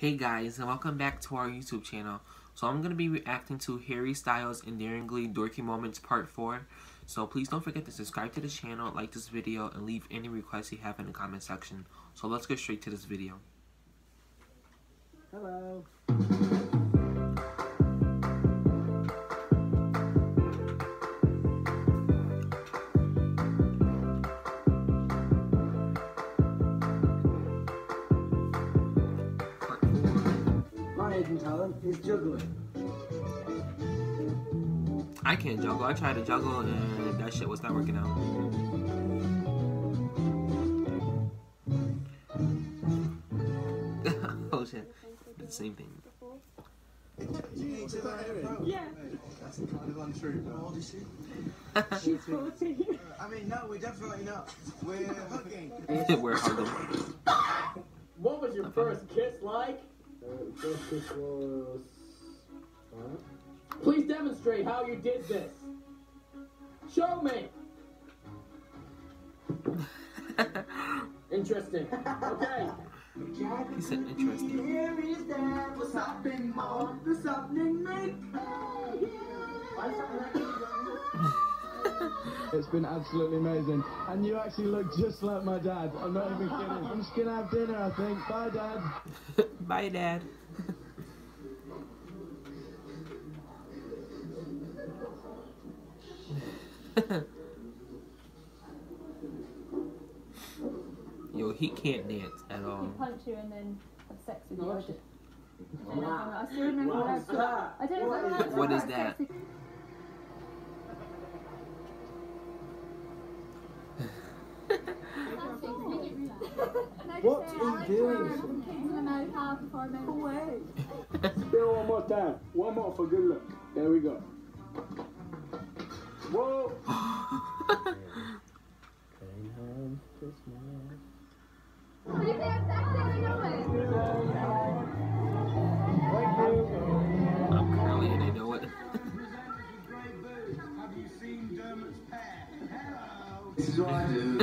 Hey guys, and welcome back to our YouTube channel. So I'm going to be reacting to Harry Styles Endearingly Dorky Moments Part 4. So please don't forget to subscribe to the channel, like this video, and leave any requests you have in the comment section. So let's get straight to this video. Hello. Hidden talent is juggling. I can't juggle. I tried to juggle and that shit was not working out. oh shit. It's the same thing. Yeah. That's kind of untrue. How old is she? She's 14. I mean, no, we're definitely not. We're hugging. We're hugging. What was your first kiss like? First kiss. Please demonstrate how you did this. Show me. Interesting. Okay. He said interesting. Here is that. What's happening, Mom? What's happening, mate? It's been absolutely amazing. And you actually look just like my dad. I'm not even kidding. I'm just gonna have dinner, I think. Bye, dad. Bye, Dad. Yo, he can't dance at all. He'd punch you and then have sex with you. No, I that's did- I still remember Wow. when I I don't know if I had What is sex that? Spin one more time. One more for good luck. There we go. Whoa. I'm curly and I know it. Have you seen Dermot's pair? Hello. This is what I do.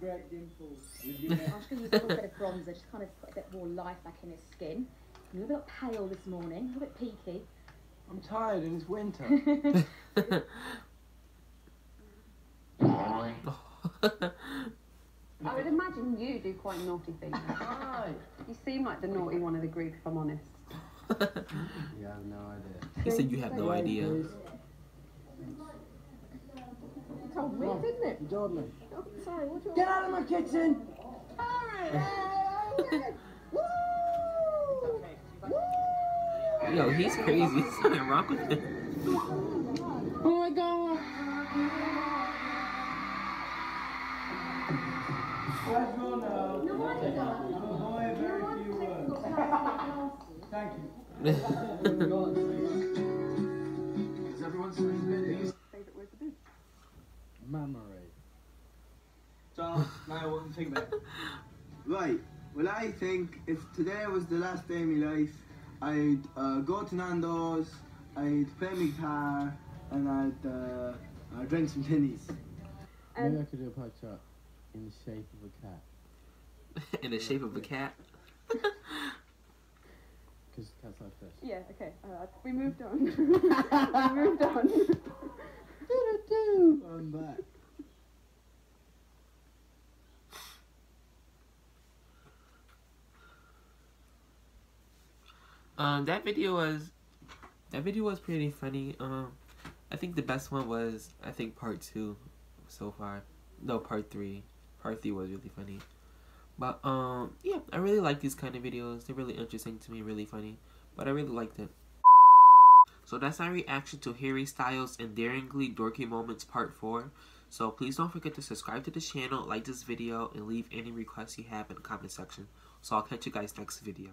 Great dimples. I was going to use a little bit of bronzer, just kind of put a bit more life back in his skin. A little bit pale this morning, a little bit peaky. I'm tired and it's winter. I would imagine you do quite naughty things. Hi. You seem like the naughty one of the group, if I'm honest. Yeah, I have no idea. he said you have no idea. Oh, told me, didn't it? You told me. Oh, sorry, what's your... Get out of my kitchen! Yo, he's crazy. Something wrong with him. Oh my god! Let's go now. Boy, very few words. Thank you. Is everyone sleeping? Favourite word for this? Memory. So, now what do you think, mate? Right. Well, I think if today was the last day of my life, I'd uh, go to Nando's, I'd play my guitar, and I'd uh, uh, drink some tinnies. Maybe I could do a pie chart in the shape of a cat. In the shape of a cat. Because cats like fish. Yeah, okay. Uh, we moved on. we moved on. I'm back. Um, that video was that video was pretty funny. Um, I think the best one was I think part two so far. No, part three. Part three was really funny. But um, yeah, I really like these kind of videos. They're really interesting to me, really funny. But I really liked it. So that's my reaction to Harry Styles Endearingly Dorky Moments Part 4. So please don't forget to subscribe to the channel, like this video, and leave any requests you have in the comment section. So I'll catch you guys next video.